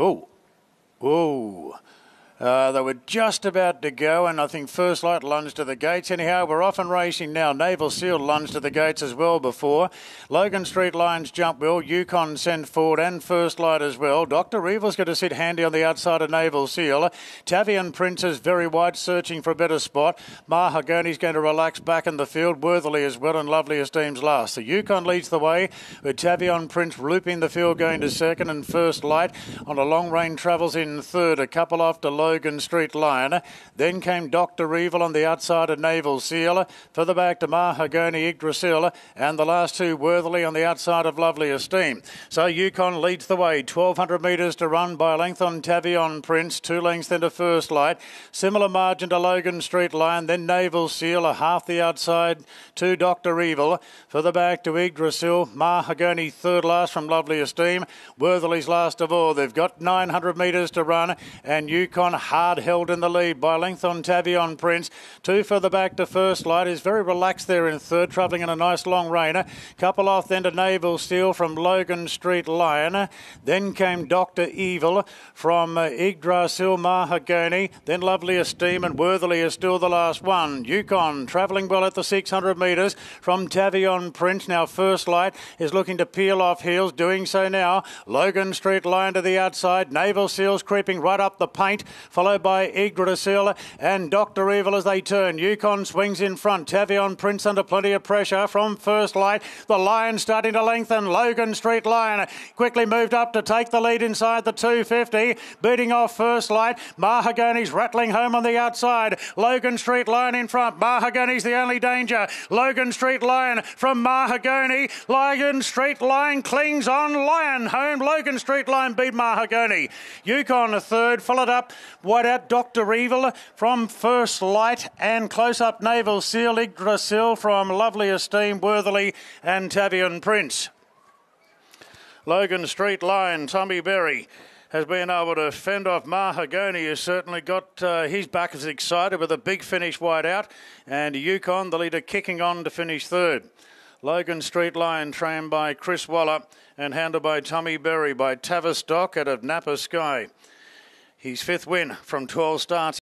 Oh, oh. Uh, they were just about to go, and I think First Light lunged to the gates. Anyhow, we're off and racing now. Naval Seal lunged to the gates as well before. Logan Street Lions jump well. Yukon send forward and First Light as well. Dr. Evil's going to sit handy on the outside of Naval Seal. Tavian Prince is very wide, searching for a better spot. Mahagoni's going to relax back in the field, worthily as well, and Lovely Esteem's last. The Yukon leads the way with Tavian Prince looping the field going to second, and First Light on a long range travels in third. A couple after Logan. Logan Street Lion. Then came Dr. Evil on the outside of Naval Seal. Further back to Mahagoni Yggdrasil. And the last two worthily on the outside of Lovely Esteem. So Yukon leads the way. 1200 metres to run by length on Tavion Prince. Two lengths then to First Light. Similar margin to Logan Street Lion. Then Naval Seal. A half the outside to Dr. Evil. Further back to Yggdrasil. Mahagoni third last from Lovely Esteem. Worthily's last of all. They've got 900 metres to run. And Yukon hard held in the lead by length on Tavion Prince. Two further back to First Light. Is very relaxed there in third, travelling in a nice long rainer. Couple off then to Naval Seal from Logan Street Lion. Then came Dr. Evil from uh, Yggdrasil Mahagoni. Then Lovely Esteem and Worthily is still the last one. Yukon travelling well at the 600 metres from Tavion Prince. Now First Light is looking to peel off heels, doing so now. Logan Street Lion to the outside. Naval Seals creeping right up the paint followed by Yggdrasil and Dr. Evil as they turn. Yukon swings in front. Tavion Prince under plenty of pressure from First Light. The Lion starting to lengthen. Logan Street Lion quickly moved up to take the lead inside the 250, beating off First Light. Mahagoni's rattling home on the outside. Logan Street Lion in front. Mahagoni's the only danger. Logan Street Lion from Mahagoni. Logan Street Lion clings on. Lion home. Logan Street Lion beat Mahagoni. Yukon third, followed up Wide out Dr. Evil from First Light and close up Naval Seal, Yggdrasil from Lovely Esteem, Worthily and Tavian Prince. Logan Street Lion, Tommy Berry has been able to fend off Mahagoni. Has certainly got uh, his back is excited with a big finish wide out, and Yukon, the leader, kicking on to finish third. Logan Street Lion trained by Chris Waller and handled by Tommy Berry by Tavistock out of Napa Sky. His fifth win from 12 starts.